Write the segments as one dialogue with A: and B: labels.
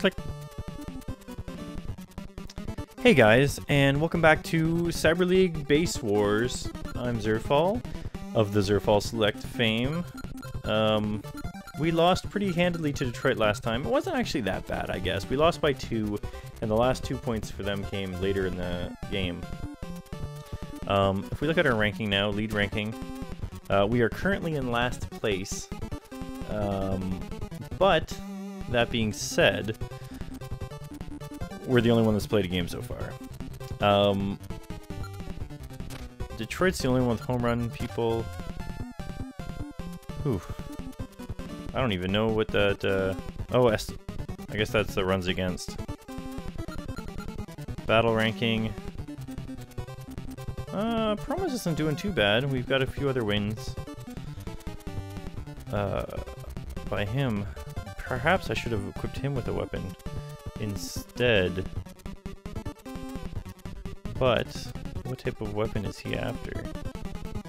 A: Click. Hey guys, and welcome back to Cyber League Base Wars. I'm Zerfall of the Zerfall Select fame. Um, we lost pretty handily to Detroit last time. It wasn't actually that bad, I guess. We lost by two, and the last two points for them came later in the game. Um, if we look at our ranking now, lead ranking, uh, we are currently in last place. Um, but, that being said, we're the only one that's played a game so far. Um, Detroit's the only one with home run people. Whew. I don't even know what that, uh... Oh, I guess that's the runs against. Battle ranking. Uh, Promise isn't doing too bad. We've got a few other wins. Uh, by him. Perhaps I should have equipped him with a weapon instead. But, what type of weapon is he after?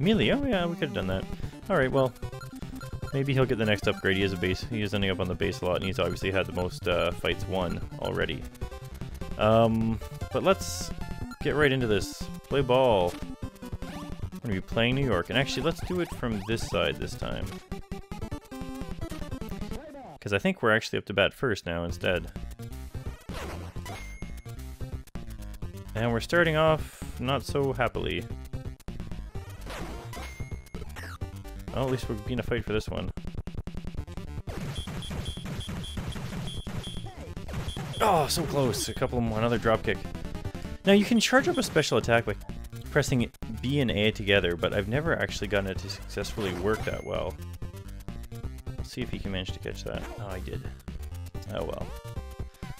A: Melee? Oh yeah, we could have done that. Alright, well, maybe he'll get the next upgrade. He is a base. He is ending up on the base a lot, and he's obviously had the most uh, fights won already. Um, but let's get right into this. Play ball. We're to be playing New York. And actually, let's do it from this side this time. Because I think we're actually up to bat first now instead. And we're starting off not so happily. Well, at least we're being a fight for this one. Oh, so close. A couple more, another drop kick. Now you can charge up a special attack by pressing B and A together, but I've never actually gotten it to successfully work that well. Let's see if he can manage to catch that. Oh, I did. Oh well.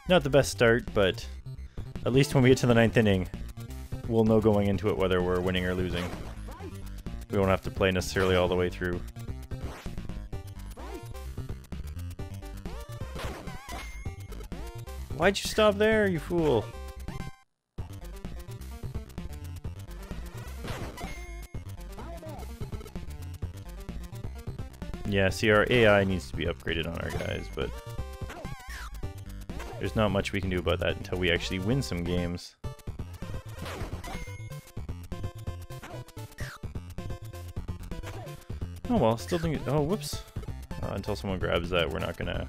A: Not the best start, but at least when we get to the ninth inning, we'll know going into it whether we're winning or losing. We won't have to play necessarily all the way through. Why'd you stop there, you fool? Yeah, see, our AI needs to be upgraded on our guys, but there's not much we can do about that until we actually win some games. Oh well, still it. Oh, whoops. Uh, until someone grabs that, we're not gonna...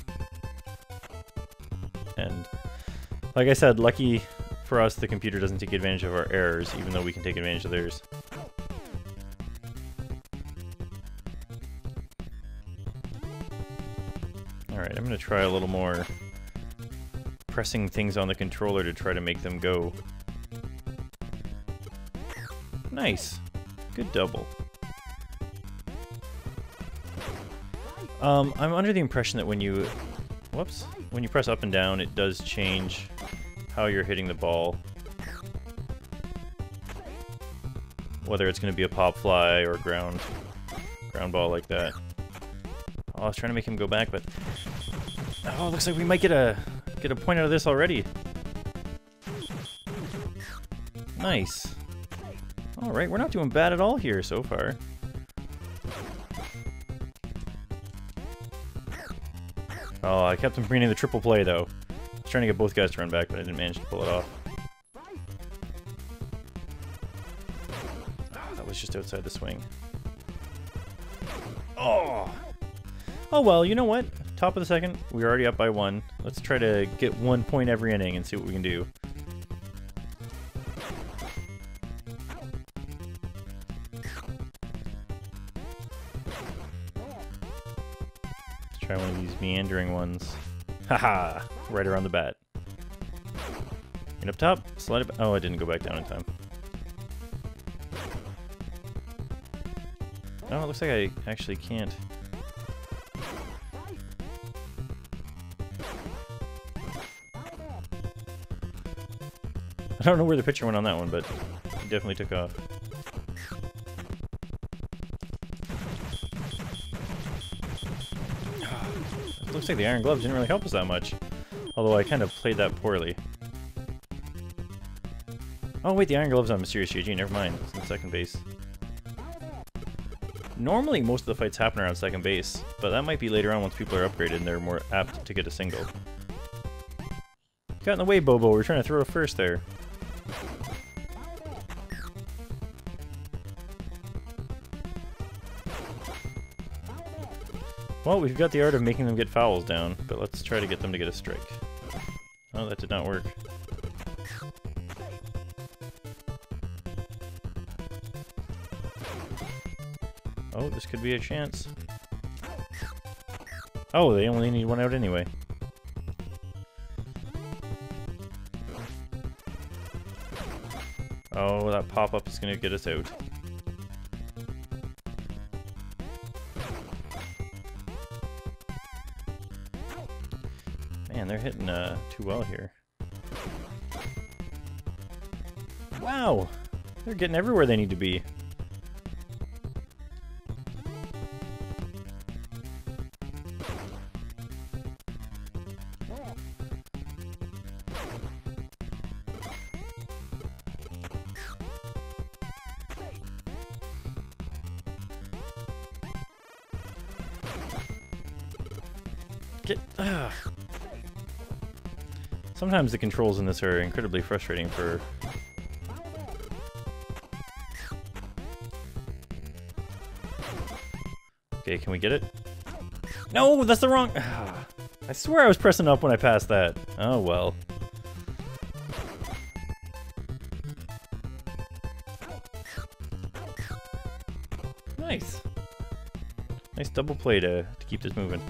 A: And, like I said, lucky for us, the computer doesn't take advantage of our errors, even though we can take advantage of theirs. Try a little more pressing things on the controller to try to make them go. Nice. Good double. Um, I'm under the impression that when you... Whoops. When you press up and down, it does change how you're hitting the ball. Whether it's going to be a pop fly or ground ground ball like that. Oh, I was trying to make him go back, but... Oh, looks like we might get a get a point out of this already. Nice. Alright, we're not doing bad at all here so far. Oh, I kept him from the triple play, though. I was trying to get both guys to run back, but I didn't manage to pull it off. Oh, that was just outside the swing. Oh! Oh well, you know what? Top of the second, we're already up by one. Let's try to get one point every inning and see what we can do. Let's try one of these meandering ones. Haha! right around the bat. And up top, slide it Oh, I didn't go back down in time. Oh, it looks like I actually can't. I don't know where the pitcher went on that one, but he definitely took off. looks like the Iron Gloves didn't really help us that much. Although I kind of played that poorly. Oh wait, the Iron Gloves on Mysterious GG, never mind. It's in second base. Normally most of the fights happen around second base, but that might be later on once people are upgraded and they're more apt to get a single. Got in the way, Bobo. We're trying to throw a first there. Well, we've got the art of making them get fouls down, but let's try to get them to get a strike. Oh, that did not work. Oh, this could be a chance. Oh, they only need one out anyway. Oh, that pop-up is going to get us out. They're hitting uh, too well here. Wow! They're getting everywhere they need to be. Sometimes the controls in this are incredibly frustrating for. Okay, can we get it? No, that's the wrong. I swear I was pressing up when I passed that. Oh well. Nice. Nice double play to, to keep this moving.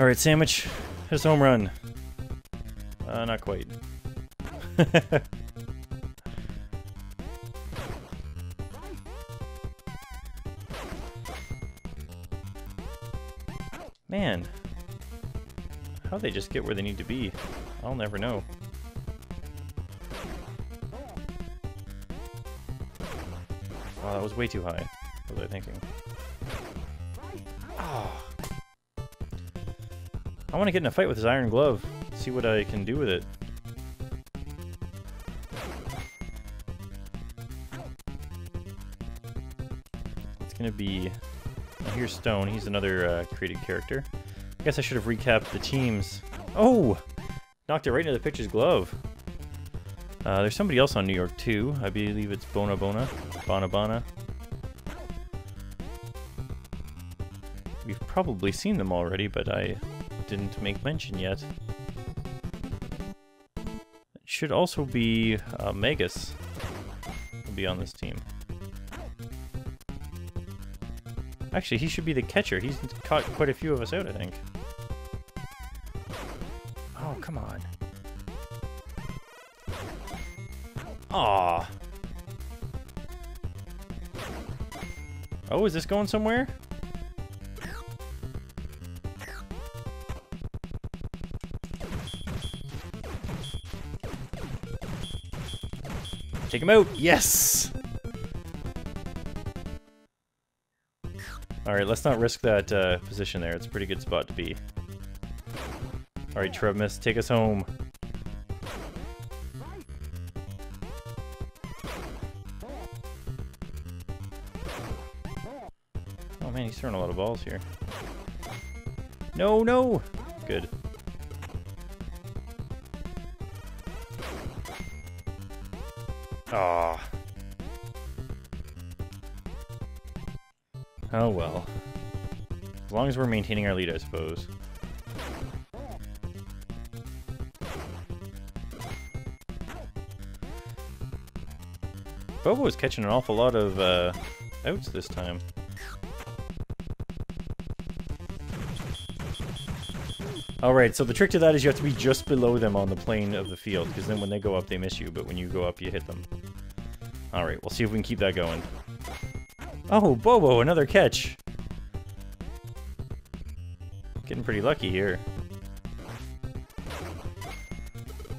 A: Alright, Sandwich. His home run. Uh, not quite. Man. How they just get where they need to be? I'll never know. Wow, that was way too high. What was I thinking? Oh. I want to get in a fight with his iron glove. See what I can do with it. It's gonna be... Here's Stone. He's another uh, created character. I guess I should have recapped the teams. Oh! Knocked it right into the pitcher's glove. Uh, there's somebody else on New York too. I believe it's Bona Bona. Bona Bona. We've probably seen them already, but I didn't make mention yet. Should also be uh, Magus will be on this team. Actually, he should be the catcher. He's caught quite a few of us out, I think. Oh, come on. Aw. Oh, is this going somewhere? Take him out! Yes! Alright, let's not risk that uh, position there. It's a pretty good spot to be. Alright, Trebmus, take us home. Oh man, he's throwing a lot of balls here. No, no! Good. Ah. Oh well. As long as we're maintaining our lead, I suppose. Bobo is catching an awful lot of uh, outs this time. Alright, so the trick to that is you have to be just below them on the plane of the field, because then when they go up, they miss you, but when you go up, you hit them. Alright, we'll see if we can keep that going. Oh, Bobo, another catch! Getting pretty lucky here.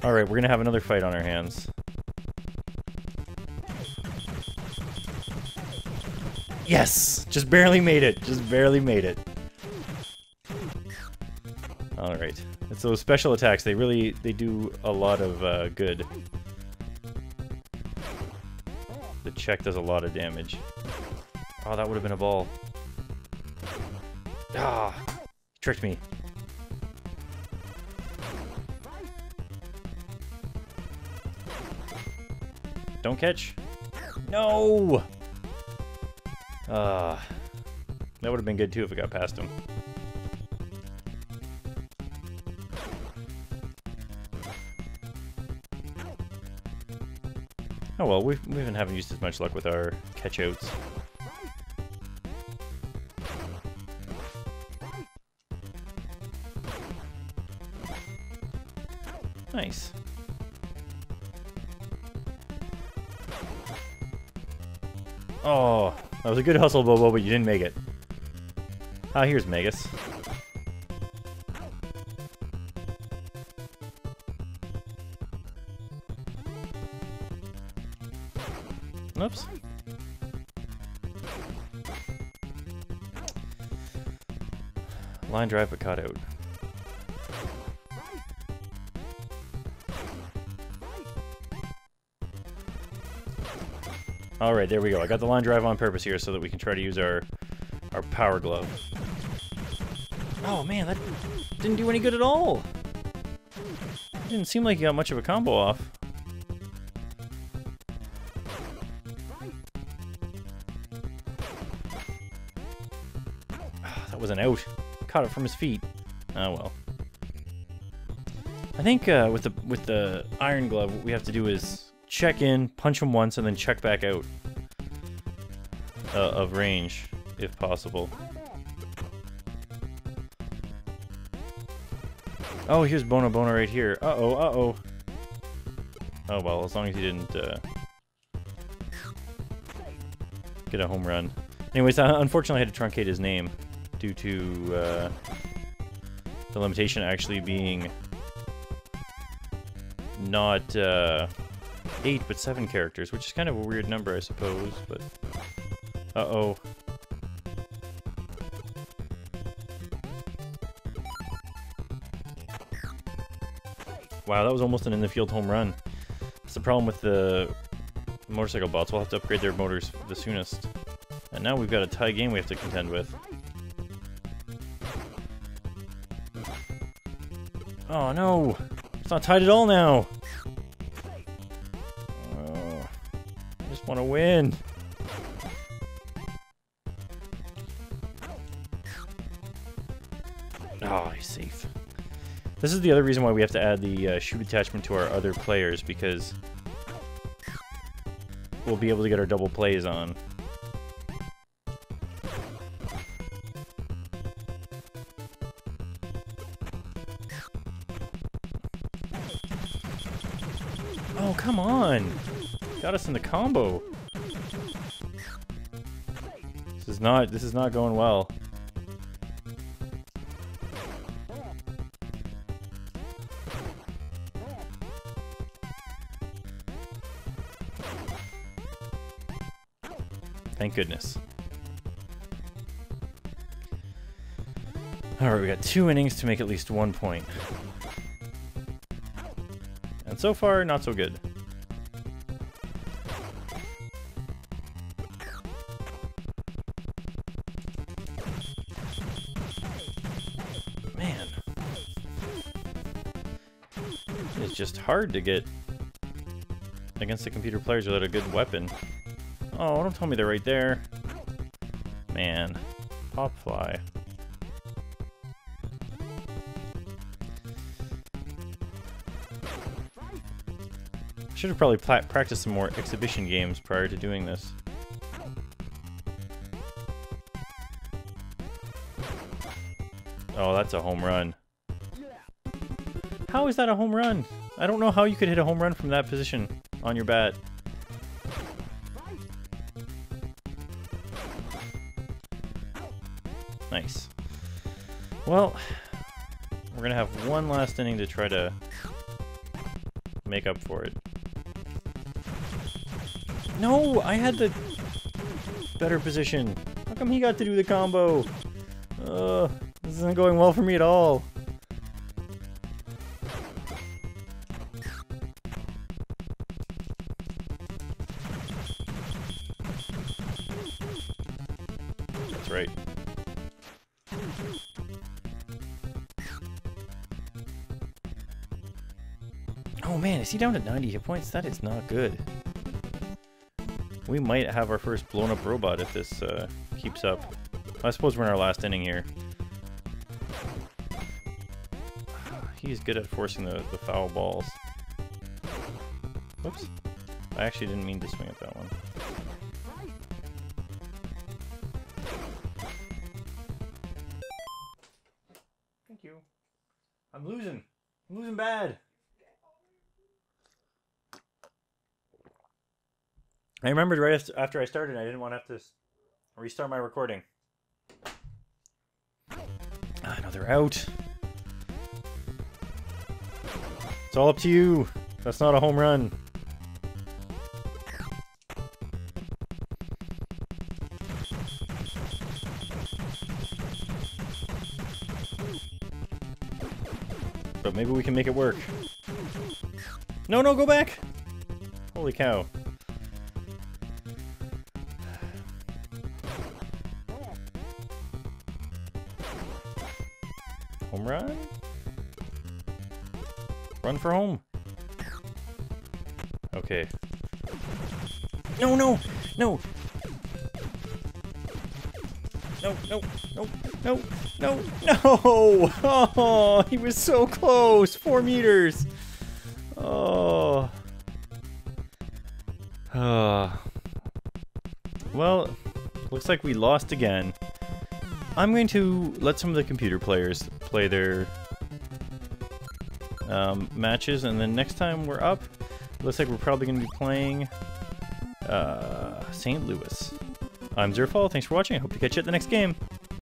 A: Alright, we're gonna have another fight on our hands. Yes! Just barely made it. Just barely made it. And so special attacks, they really, they do a lot of uh, good. The check does a lot of damage. Oh, that would have been a ball. Ah, tricked me. Don't catch. No! Ah, uh, that would have been good too if it got past him. Oh well, we've, we haven't used as much luck with our catch-outs. Nice. Oh, that was a good hustle, Bobo, but you didn't make it. Ah, here's Megas. Line drive but caught out. Alright, there we go. I got the line drive on purpose here so that we can try to use our our power glove. Oh man, that didn't do any good at all. Didn't seem like you got much of a combo off. that was an out. Caught it from his feet. Oh well. I think uh, with the with the iron glove, what we have to do is check in, punch him once, and then check back out uh, of range, if possible. Oh, here's Bono Bono right here. Uh-oh, uh-oh. Oh, well, as long as he didn't uh, get a home run. Anyways, uh, unfortunately I had to truncate his name due to uh, the limitation actually being not... Uh, eight, but seven characters, which is kind of a weird number, I suppose, but... Uh-oh. Wow, that was almost an in-the-field home run. That's the problem with the motorcycle bots. We'll have to upgrade their motors the soonest. And now we've got a tie game we have to contend with. Oh no! It's not tied at all now! Oh, I just want to win. Oh, he's safe. This is the other reason why we have to add the uh, shoot attachment to our other players, because we'll be able to get our double plays on. The combo. This is not this is not going well. Thank goodness. Alright, we got two innings to make at least one point. And so far, not so good. Just hard to get against the computer players without a good weapon. Oh, don't tell me they're right there. Man. Pop fly. Should have probably practiced some more exhibition games prior to doing this. Oh, that's a home run. How is that a home run? I don't know how you could hit a home run from that position on your bat. Nice. Well, we're going to have one last inning to try to make up for it. No, I had the better position. How come he got to do the combo? Uh, this isn't going well for me at all. Right. Oh man, is he down to 90 hit points? That is not good. We might have our first blown up robot if this uh, keeps up. I suppose we're in our last inning here. He's good at forcing the, the foul balls. Whoops. I actually didn't mean to swing at that one. I'm losing. I'm losing bad. I remembered right after I started, I didn't want to have to restart my recording. Ah, out. It's all up to you. That's not a home run. But maybe we can make it work. No, no, go back! Holy cow. Home run? Run for home. Okay. No, no, no. No, no, no, no, no, no! Oh, he was so close! Four meters! Oh. Uh. Well, looks like we lost again. I'm going to let some of the computer players play their um, matches, and then next time we're up, looks like we're probably going to be playing uh, St. Louis. I'm Zerfall, thanks for watching, I hope to catch you at the next game.